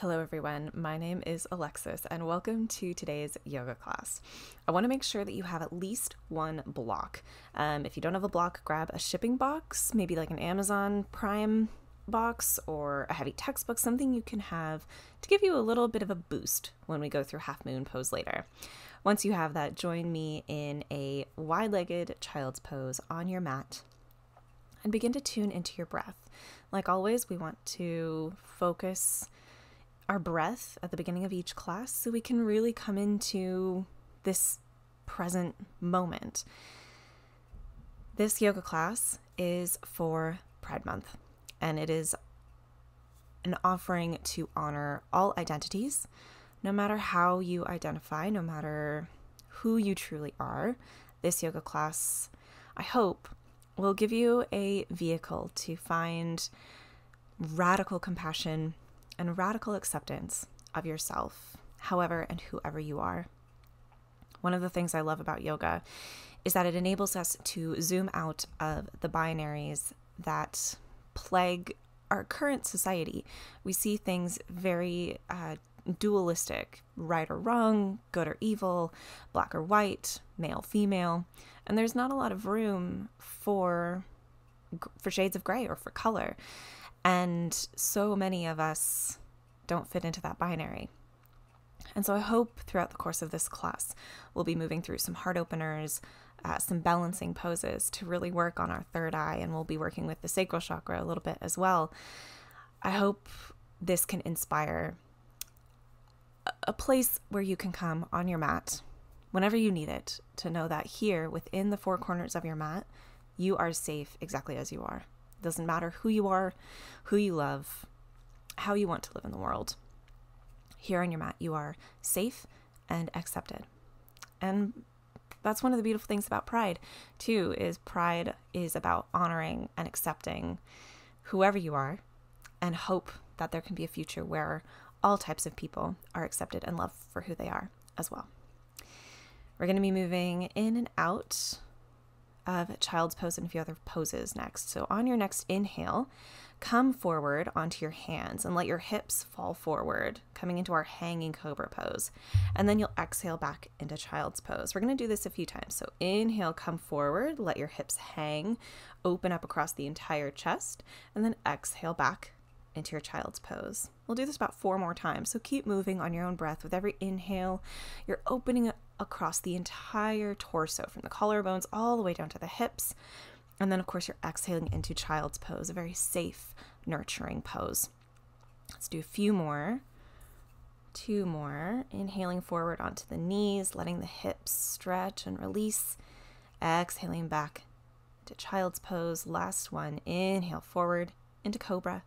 Hello, everyone. My name is Alexis, and welcome to today's yoga class. I want to make sure that you have at least one block. Um, if you don't have a block, grab a shipping box, maybe like an Amazon Prime box or a heavy textbook, something you can have to give you a little bit of a boost when we go through half moon pose later. Once you have that, join me in a wide legged child's pose on your mat and begin to tune into your breath. Like always, we want to focus our breath at the beginning of each class so we can really come into this present moment. This yoga class is for Pride Month, and it is an offering to honor all identities, no matter how you identify, no matter who you truly are. This yoga class, I hope, will give you a vehicle to find radical compassion and radical acceptance of yourself, however and whoever you are. One of the things I love about yoga is that it enables us to zoom out of the binaries that plague our current society. We see things very uh, dualistic right or wrong, good or evil, black or white, male, female, and there's not a lot of room for for shades of gray or for color. And so many of us don't fit into that binary. And so I hope throughout the course of this class, we'll be moving through some heart openers, uh, some balancing poses to really work on our third eye, and we'll be working with the sacral chakra a little bit as well. I hope this can inspire a place where you can come on your mat whenever you need it to know that here within the four corners of your mat, you are safe exactly as you are. It doesn't matter who you are, who you love, how you want to live in the world. Here on your mat, you are safe and accepted. And that's one of the beautiful things about pride, too, is pride is about honoring and accepting whoever you are and hope that there can be a future where all types of people are accepted and loved for who they are as well. We're going to be moving in and out of child's pose and a few other poses next. So on your next inhale, come forward onto your hands and let your hips fall forward, coming into our hanging cobra pose. And then you'll exhale back into child's pose. We're going to do this a few times. So inhale, come forward, let your hips hang, open up across the entire chest, and then exhale back into your child's pose. We'll do this about four more times. So keep moving on your own breath. With every inhale, you're opening across the entire torso from the collarbones all the way down to the hips. And then, of course, you're exhaling into child's pose, a very safe, nurturing pose. Let's do a few more. Two more. Inhaling forward onto the knees, letting the hips stretch and release. Exhaling back to child's pose. Last one. Inhale forward into cobra.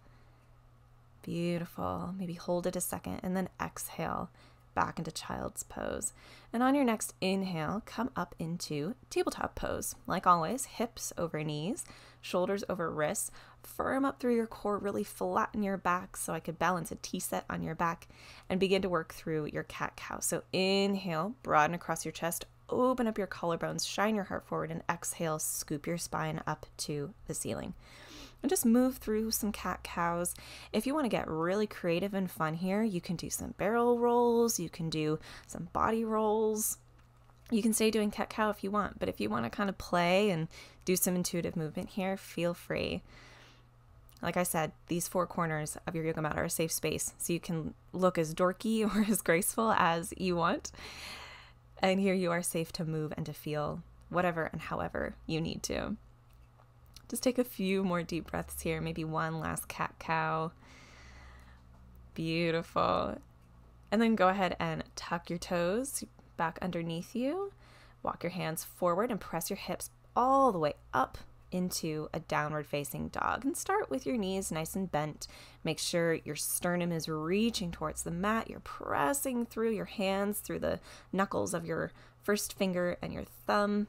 Beautiful. Maybe hold it a second and then exhale back into child's pose. And on your next inhale, come up into tabletop pose. Like always, hips over knees, shoulders over wrists. Firm up through your core, really flatten your back so I could balance a tea set on your back and begin to work through your cat cow. So inhale, broaden across your chest, open up your collarbones, shine your heart forward, and exhale, scoop your spine up to the ceiling and just move through some cat cows. If you want to get really creative and fun here, you can do some barrel rolls, you can do some body rolls. You can stay doing cat cow if you want, but if you want to kind of play and do some intuitive movement here, feel free. Like I said, these four corners of your yoga mat are a safe space, so you can look as dorky or as graceful as you want. And here you are safe to move and to feel whatever and however you need to. Just take a few more deep breaths here, maybe one last cat cow. Beautiful. And then go ahead and tuck your toes back underneath you. Walk your hands forward and press your hips all the way up into a downward facing dog. And start with your knees nice and bent. Make sure your sternum is reaching towards the mat. You're pressing through your hands through the knuckles of your first finger and your thumb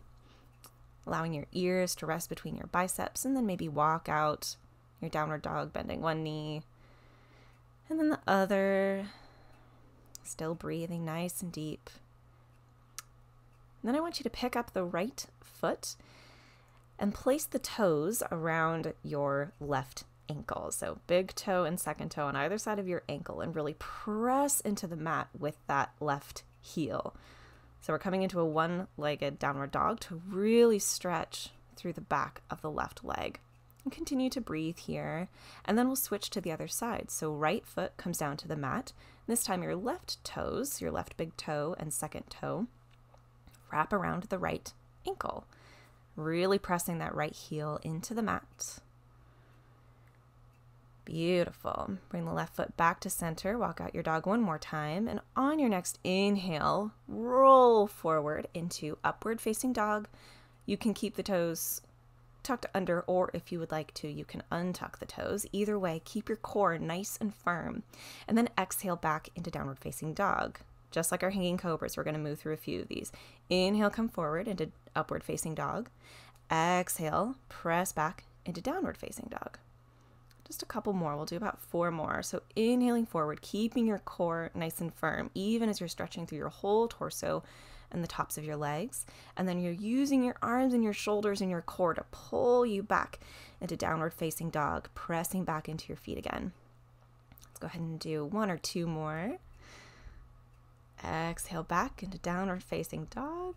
allowing your ears to rest between your biceps, and then maybe walk out your downward dog, bending one knee, and then the other, still breathing nice and deep. And then I want you to pick up the right foot and place the toes around your left ankle. So big toe and second toe on either side of your ankle and really press into the mat with that left heel. So we're coming into a one legged downward dog to really stretch through the back of the left leg. And continue to breathe here. And then we'll switch to the other side. So right foot comes down to the mat. This time your left toes, your left big toe and second toe, wrap around the right ankle. Really pressing that right heel into the mat. Beautiful. Bring the left foot back to center. Walk out your dog one more time. And on your next inhale, roll forward into upward facing dog. You can keep the toes tucked under, or if you would like to, you can untuck the toes. Either way, keep your core nice and firm. And then exhale back into downward facing dog. Just like our hanging cobras, we're going to move through a few of these. Inhale, come forward into upward facing dog. Exhale, press back into downward facing dog. Just a couple more. We'll do about four more. So, inhaling forward, keeping your core nice and firm, even as you're stretching through your whole torso and the tops of your legs. And then you're using your arms and your shoulders and your core to pull you back into downward facing dog, pressing back into your feet again. Let's go ahead and do one or two more. Exhale back into downward facing dog.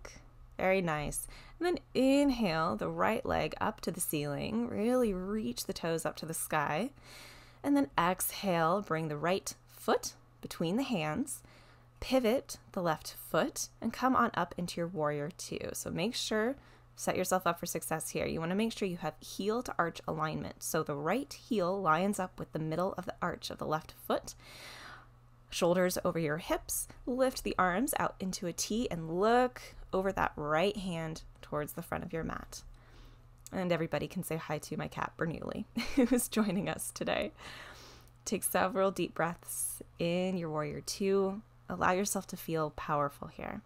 Very nice. And then inhale the right leg up to the ceiling. Really reach the toes up to the sky. And then exhale, bring the right foot between the hands. Pivot the left foot and come on up into your warrior two. So make sure, set yourself up for success here. You want to make sure you have heel to arch alignment. So the right heel lines up with the middle of the arch of the left foot. Shoulders over your hips, lift the arms out into a T and look over that right hand towards the front of your mat. And everybody can say hi to my cat, Bernoulli, who's joining us today. Take several deep breaths in your warrior two. Allow yourself to feel powerful here.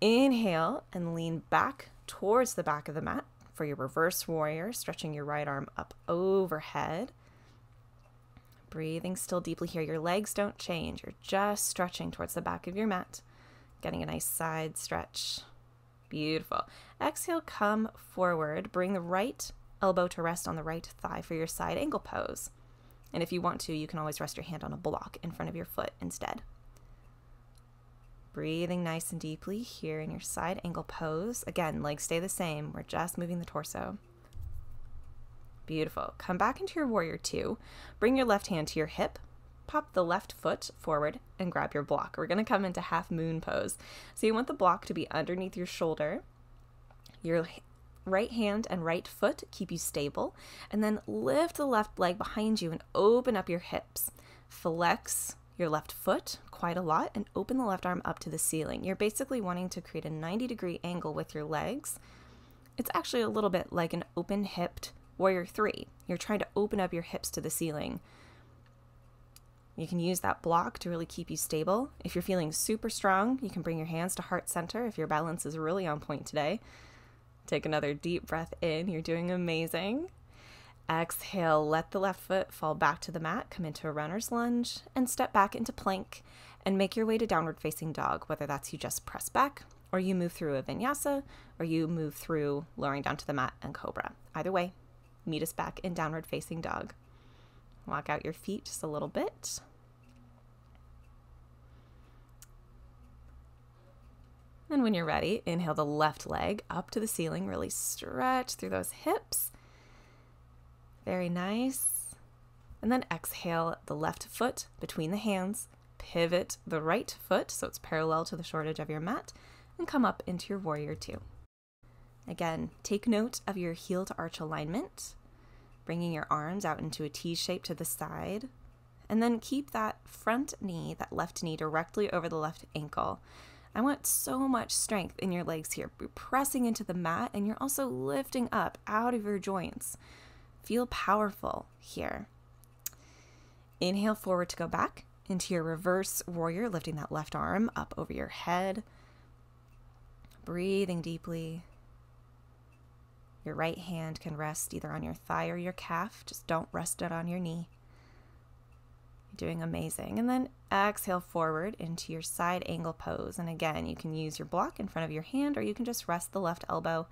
Inhale and lean back towards the back of the mat for your reverse warrior, stretching your right arm up overhead. Breathing still deeply here. Your legs don't change. You're just stretching towards the back of your mat, getting a nice side stretch. Beautiful. Exhale, come forward. Bring the right elbow to rest on the right thigh for your side angle pose. And if you want to, you can always rest your hand on a block in front of your foot instead. Breathing nice and deeply here in your side angle pose. Again, legs stay the same. We're just moving the torso. Beautiful. Come back into your warrior two. Bring your left hand to your hip. Pop the left foot forward and grab your block. We're going to come into half moon pose. So you want the block to be underneath your shoulder. Your right hand and right foot keep you stable. And then lift the left leg behind you and open up your hips. Flex your left foot quite a lot and open the left arm up to the ceiling. You're basically wanting to create a 90 degree angle with your legs. It's actually a little bit like an open hipped Warrior three, you're trying to open up your hips to the ceiling. You can use that block to really keep you stable. If you're feeling super strong, you can bring your hands to heart center if your balance is really on point today. Take another deep breath in. You're doing amazing. Exhale, let the left foot fall back to the mat, come into a runner's lunge, and step back into plank and make your way to downward facing dog, whether that's you just press back or you move through a vinyasa or you move through lowering down to the mat and cobra. Either way, meet us back in downward facing dog. Walk out your feet just a little bit. And when you're ready, inhale the left leg up to the ceiling. Really stretch through those hips. Very nice. And then exhale the left foot between the hands. Pivot the right foot so it's parallel to the short edge of your mat and come up into your warrior two. Again, take note of your heel to arch alignment, bringing your arms out into a T shape to the side. And then keep that front knee, that left knee, directly over the left ankle. I want so much strength in your legs here. You're pressing into the mat and you're also lifting up out of your joints. Feel powerful here. Inhale forward to go back into your reverse warrior, lifting that left arm up over your head. Breathing deeply. Your right hand can rest either on your thigh or your calf. Just don't rest it on your knee. You're doing amazing. And then exhale forward into your side angle pose. And again, you can use your block in front of your hand or you can just rest the left elbow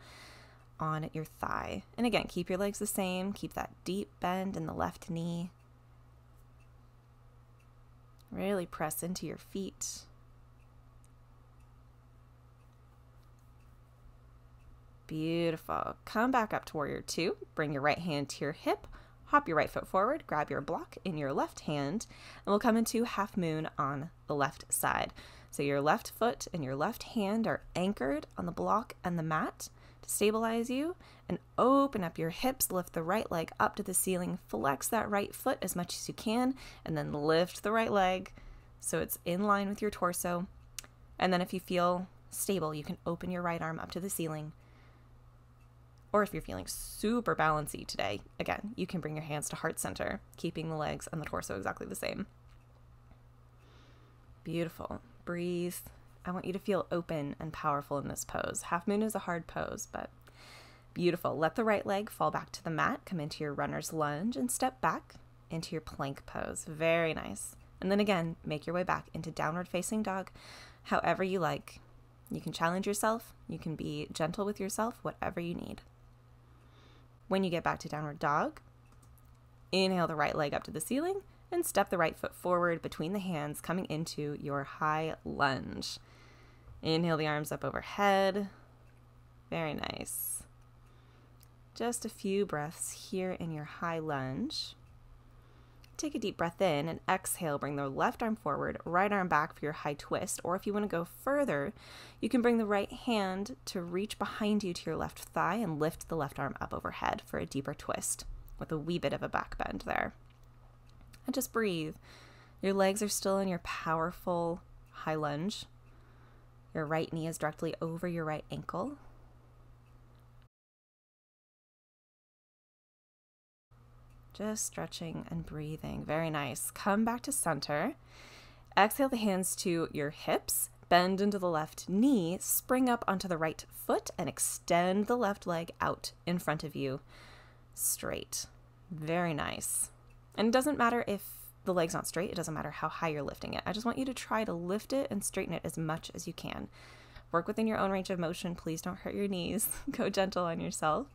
on your thigh. And again, keep your legs the same, keep that deep bend in the left knee. Really press into your feet. Beautiful. Come back up to warrior two. Bring your right hand to your hip. Hop your right foot forward. Grab your block in your left hand. And we'll come into half moon on the left side. So your left foot and your left hand are anchored on the block and the mat to stabilize you. And open up your hips. Lift the right leg up to the ceiling. Flex that right foot as much as you can. And then lift the right leg so it's in line with your torso. And then if you feel stable, you can open your right arm up to the ceiling or if you're feeling super balancy today, again, you can bring your hands to heart center, keeping the legs and the torso exactly the same. Beautiful. Breathe. I want you to feel open and powerful in this pose. Half moon is a hard pose, but beautiful. Let the right leg fall back to the mat, come into your runner's lunge, and step back into your plank pose. Very nice. And then again, make your way back into downward facing dog, however you like. You can challenge yourself, you can be gentle with yourself, whatever you need. When you get back to downward dog, inhale the right leg up to the ceiling and step the right foot forward between the hands, coming into your high lunge. Inhale the arms up overhead. Very nice. Just a few breaths here in your high lunge. Take a deep breath in and exhale. Bring the left arm forward, right arm back for your high twist. Or if you want to go further, you can bring the right hand to reach behind you to your left thigh and lift the left arm up overhead for a deeper twist with a wee bit of a back bend there. And just breathe. Your legs are still in your powerful high lunge. Your right knee is directly over your right ankle. Just stretching and breathing. Very nice. Come back to center. Exhale the hands to your hips. Bend into the left knee. Spring up onto the right foot and extend the left leg out in front of you straight. Very nice. And it doesn't matter if the leg's not straight, it doesn't matter how high you're lifting it. I just want you to try to lift it and straighten it as much as you can. Work within your own range of motion. Please don't hurt your knees. Go gentle on yourself.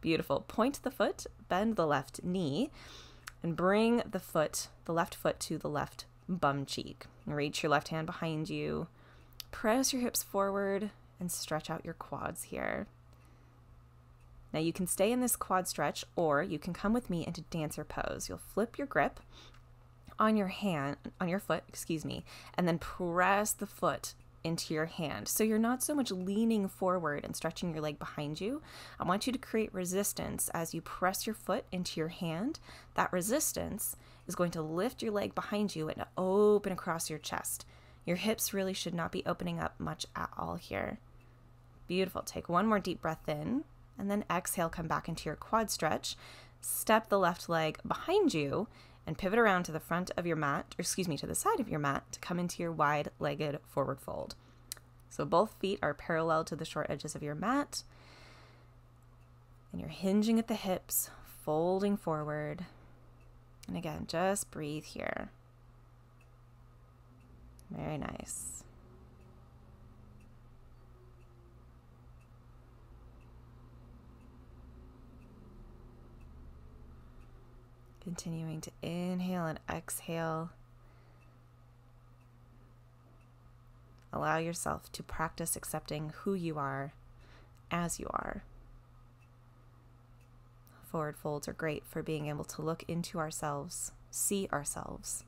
Beautiful. Point the foot, bend the left knee, and bring the foot, the left foot to the left bum cheek. Reach your left hand behind you. Press your hips forward and stretch out your quads here. Now you can stay in this quad stretch or you can come with me into dancer pose. You'll flip your grip on your hand, on your foot, excuse me, and then press the foot into your hand. So you're not so much leaning forward and stretching your leg behind you. I want you to create resistance as you press your foot into your hand. That resistance is going to lift your leg behind you and open across your chest. Your hips really should not be opening up much at all here. Beautiful. Take one more deep breath in and then exhale, come back into your quad stretch. Step the left leg behind you and pivot around to the front of your mat, or excuse me, to the side of your mat to come into your wide legged forward fold. So both feet are parallel to the short edges of your mat. And you're hinging at the hips, folding forward. And again, just breathe here. Very nice. Continuing to inhale and exhale. Allow yourself to practice accepting who you are as you are. Forward folds are great for being able to look into ourselves, see ourselves,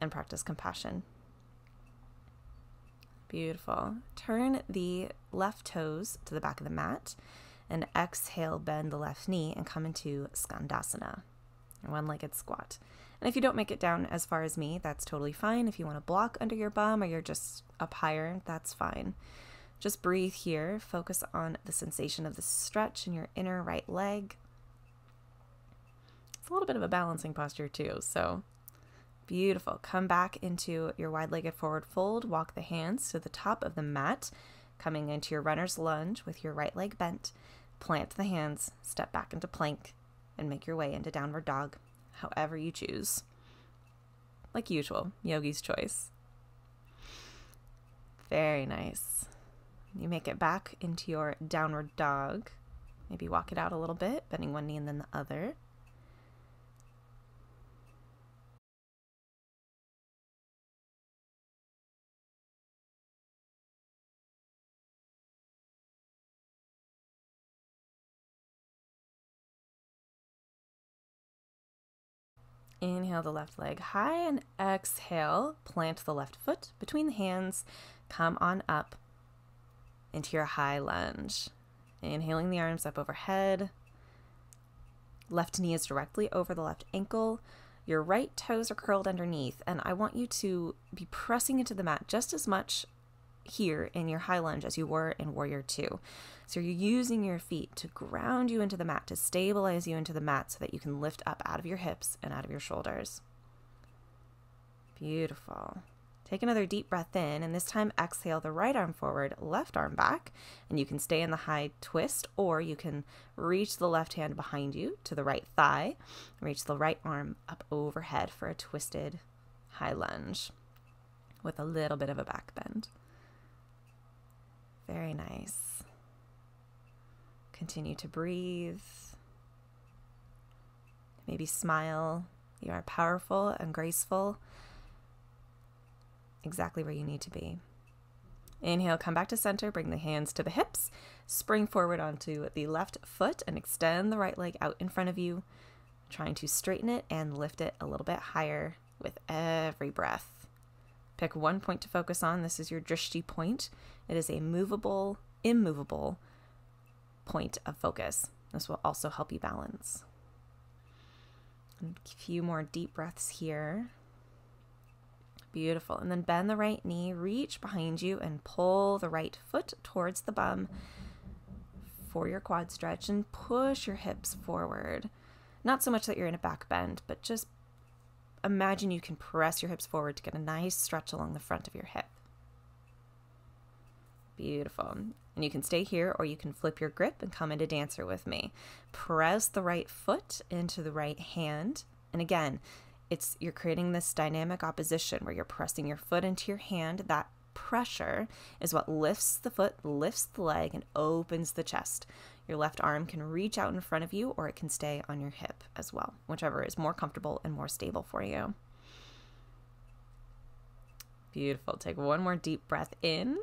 and practice compassion. Beautiful. Turn the left toes to the back of the mat and exhale, bend the left knee and come into Skandasana one legged squat. And if you don't make it down as far as me, that's totally fine. If you want to block under your bum or you're just up higher, that's fine. Just breathe here. Focus on the sensation of the stretch in your inner right leg. It's a little bit of a balancing posture, too. So beautiful. Come back into your wide legged forward fold. Walk the hands to the top of the mat, coming into your runner's lunge with your right leg bent. Plant the hands, step back into plank and make your way into downward dog, however you choose. Like usual, yogi's choice. Very nice. You make it back into your downward dog. Maybe walk it out a little bit, bending one knee and then the other. Inhale the left leg high and exhale. Plant the left foot between the hands. Come on up into your high lunge. Inhaling the arms up overhead. Left knee is directly over the left ankle. Your right toes are curled underneath, and I want you to be pressing into the mat just as much here in your high lunge as you were in Warrior Two. So you're using your feet to ground you into the mat, to stabilize you into the mat so that you can lift up out of your hips and out of your shoulders. Beautiful. Take another deep breath in, and this time exhale the right arm forward, left arm back, and you can stay in the high twist, or you can reach the left hand behind you to the right thigh, reach the right arm up overhead for a twisted high lunge with a little bit of a back bend. Very nice. Continue to breathe. Maybe smile. You are powerful and graceful, exactly where you need to be. Inhale, come back to center, bring the hands to the hips, spring forward onto the left foot, and extend the right leg out in front of you, trying to straighten it and lift it a little bit higher with every breath. Pick one point to focus on. This is your drishti point. It is a movable, immovable point of focus. This will also help you balance. a few more deep breaths here. Beautiful. And then bend the right knee, reach behind you, and pull the right foot towards the bum for your quad stretch and push your hips forward. Not so much that you're in a back bend, but just imagine you can press your hips forward to get a nice stretch along the front of your hip. Beautiful. And you can stay here or you can flip your grip and come into dancer with me. Press the right foot into the right hand. And again, it's you're creating this dynamic opposition where you're pressing your foot into your hand. That pressure is what lifts the foot, lifts the leg, and opens the chest. Your left arm can reach out in front of you or it can stay on your hip as well, whichever is more comfortable and more stable for you. Beautiful. Take one more deep breath in.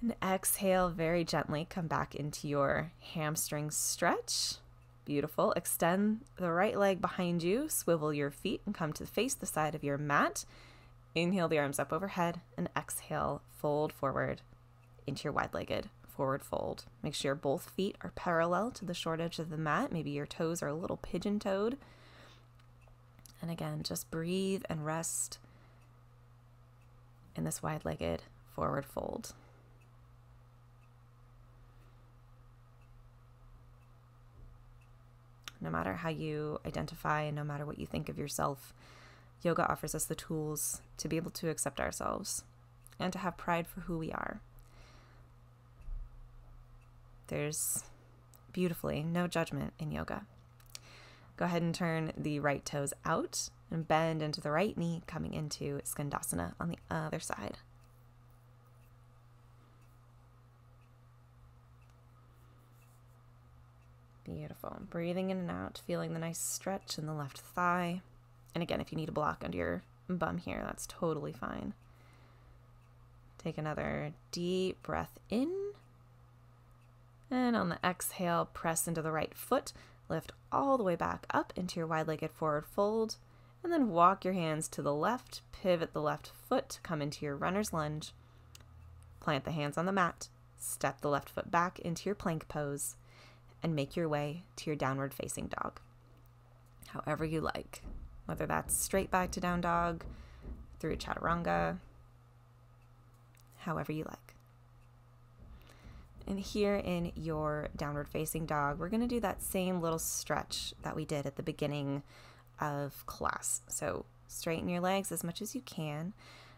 And exhale very gently. Come back into your hamstring stretch. Beautiful. Extend the right leg behind you, swivel your feet, and come to face the side of your mat. Inhale the arms up overhead, and exhale, fold forward into your wide legged forward fold. Make sure both feet are parallel to the short edge of the mat. Maybe your toes are a little pigeon toed. And again, just breathe and rest in this wide legged forward fold. no matter how you identify and no matter what you think of yourself, yoga offers us the tools to be able to accept ourselves and to have pride for who we are. There's beautifully no judgment in yoga. Go ahead and turn the right toes out and bend into the right knee, coming into Skandasana on the other side. Beautiful. Breathing in and out, feeling the nice stretch in the left thigh. And again, if you need a block under your bum here, that's totally fine. Take another deep breath in. And on the exhale, press into the right foot. Lift all the way back up into your wide legged forward fold. And then walk your hands to the left, pivot the left foot, to come into your runner's lunge. Plant the hands on the mat. Step the left foot back into your plank pose and make your way to your downward facing dog. However you like, whether that's straight back to down dog, through chaturanga, however you like. And here in your downward facing dog, we're going to do that same little stretch that we did at the beginning of class. So straighten your legs as much as you can,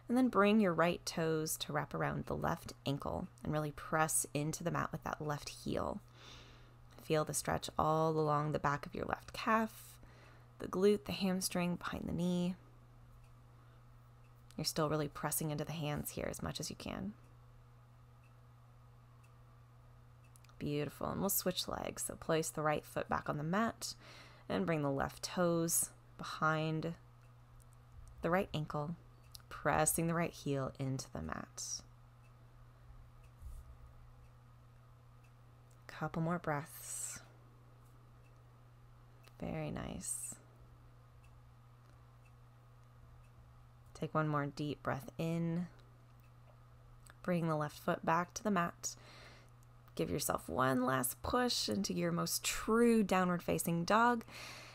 and then bring your right toes to wrap around the left ankle and really press into the mat with that left heel. Feel the stretch all along the back of your left calf, the glute, the hamstring, behind the knee. You're still really pressing into the hands here as much as you can. Beautiful. And we'll switch legs. So place the right foot back on the mat and bring the left toes behind the right ankle, pressing the right heel into the mat. Couple more breaths. Very nice. Take one more deep breath in. Bring the left foot back to the mat. Give yourself one last push into your most true downward facing dog.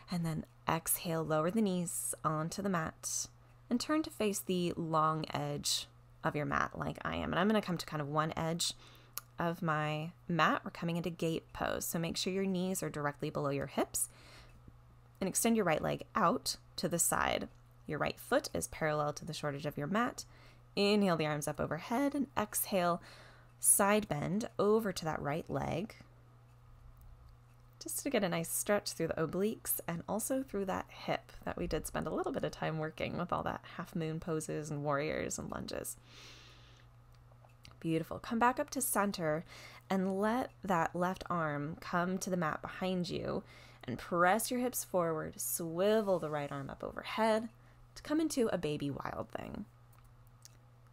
And then exhale, lower the knees onto the mat and turn to face the long edge of your mat like I am. And I'm going to come to kind of one edge of my mat. We're coming into gate pose. So make sure your knees are directly below your hips and extend your right leg out to the side. Your right foot is parallel to the short edge of your mat. Inhale the arms up overhead and exhale, side bend over to that right leg. Just to get a nice stretch through the obliques and also through that hip that we did spend a little bit of time working with all that half moon poses and warriors and lunges. Beautiful. Come back up to center and let that left arm come to the mat behind you and press your hips forward. Swivel the right arm up overhead to come into a baby wild thing.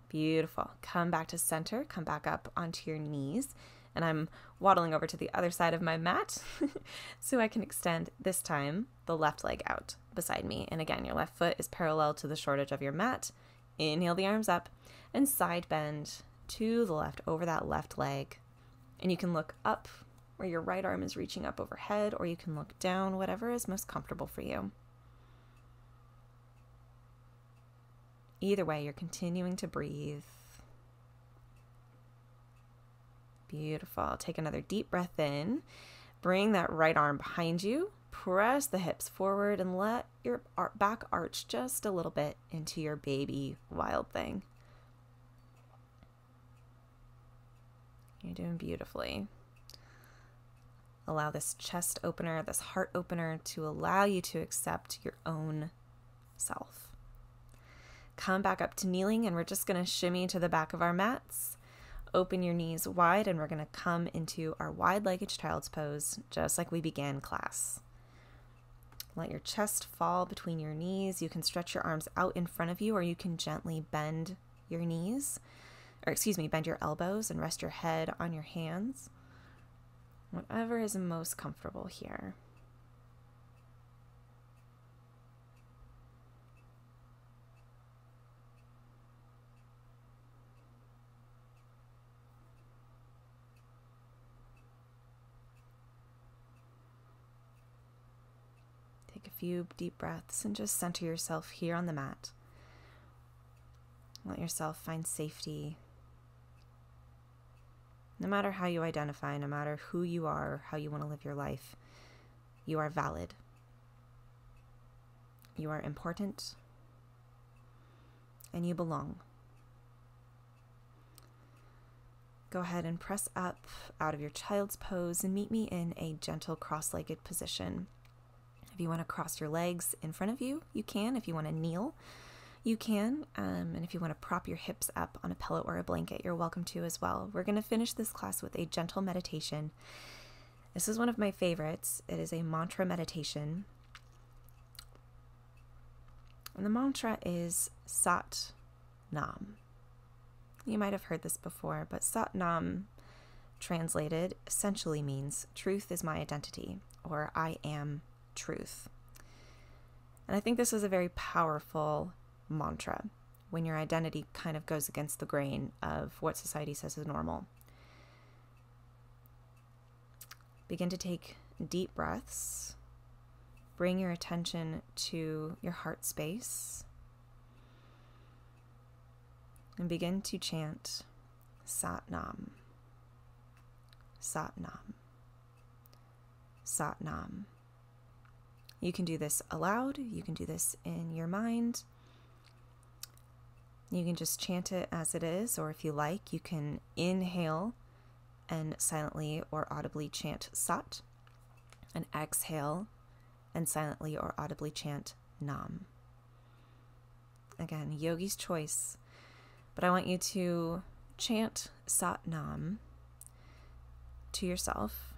Beautiful. Come back to center, come back up onto your knees. And I'm waddling over to the other side of my mat so I can extend this time the left leg out beside me. And again, your left foot is parallel to the short edge of your mat. Inhale the arms up and side bend to the left over that left leg. And you can look up where your right arm is reaching up overhead, or you can look down, whatever is most comfortable for you. Either way, you're continuing to breathe. Beautiful. Take another deep breath in. Bring that right arm behind you. Press the hips forward and let your back arch just a little bit into your baby wild thing. You're doing beautifully. Allow this chest opener, this heart opener to allow you to accept your own self. Come back up to kneeling, and we're just going to shimmy to the back of our mats. Open your knees wide, and we're going to come into our wide legged child's pose, just like we began class. Let your chest fall between your knees. You can stretch your arms out in front of you, or you can gently bend your knees, or excuse me, bend your elbows and rest your head on your hands. Whatever is most comfortable here. Take a few deep breaths and just center yourself here on the mat. Let yourself find safety no matter how you identify, no matter who you are, how you want to live your life, you are valid. You are important. And you belong. Go ahead and press up out of your child's pose and meet me in a gentle cross legged position. If you want to cross your legs in front of you, you can. If you want to kneel, you can. Um, and if you want to prop your hips up on a pillow or a blanket, you're welcome to as well. We're going to finish this class with a gentle meditation. This is one of my favorites. It is a mantra meditation. And the mantra is Sat Nam. You might have heard this before, but Sat Nam translated essentially means truth is my identity or I am truth. And I think this is a very powerful mantra when your identity kind of goes against the grain of what society says is normal. Begin to take deep breaths. Bring your attention to your heart space. And begin to chant Sat Nam. Sat Nam. Sat Nam. You can do this aloud, you can do this in your mind. You can just chant it as it is, or if you like, you can inhale and silently or audibly chant Sat, and exhale and silently or audibly chant Nam. Again, yogi's choice, but I want you to chant Sat Nam to yourself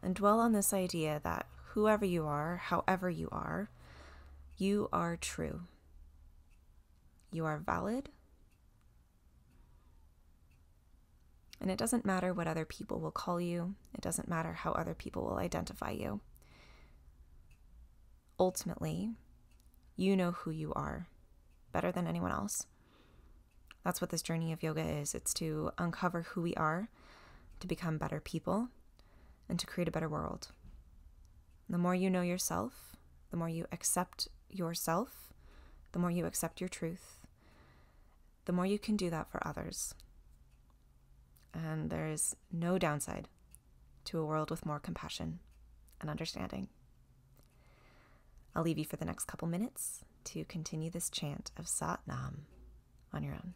and dwell on this idea that whoever you are, however you are, you are true. You are valid. And it doesn't matter what other people will call you, it doesn't matter how other people will identify you. Ultimately, you know who you are better than anyone else. That's what this journey of yoga is it's to uncover who we are, to become better people, and to create a better world. The more you know yourself, the more you accept yourself, the more you accept your truth, the more you can do that for others. And there is no downside to a world with more compassion and understanding. I'll leave you for the next couple minutes to continue this chant of Sat Nam on your own.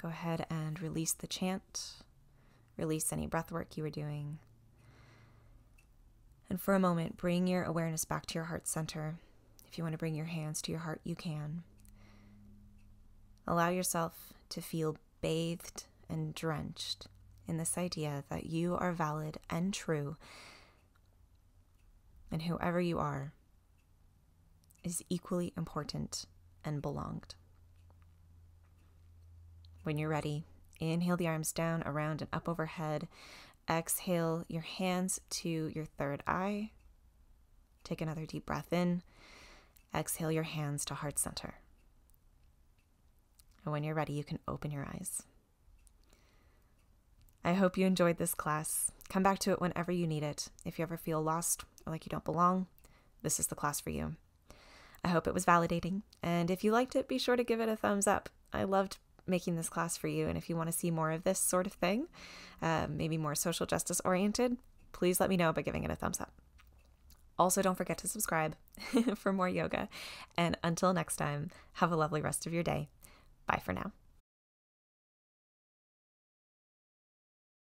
Go ahead and release the chant, release any breath work you were doing. And for a moment, bring your awareness back to your heart center. If you want to bring your hands to your heart, you can. Allow yourself to feel bathed and drenched in this idea that you are valid and true, and whoever you are is equally important and belonged. When you're ready, inhale the arms down, around, and up overhead. Exhale your hands to your third eye. Take another deep breath in. Exhale your hands to heart center. And when you're ready, you can open your eyes. I hope you enjoyed this class. Come back to it whenever you need it. If you ever feel lost or like you don't belong, this is the class for you. I hope it was validating. And if you liked it, be sure to give it a thumbs up. I loved making this class for you. And if you want to see more of this sort of thing, uh, maybe more social justice oriented, please let me know by giving it a thumbs up. Also, don't forget to subscribe for more yoga. And until next time, have a lovely rest of your day. Bye for now.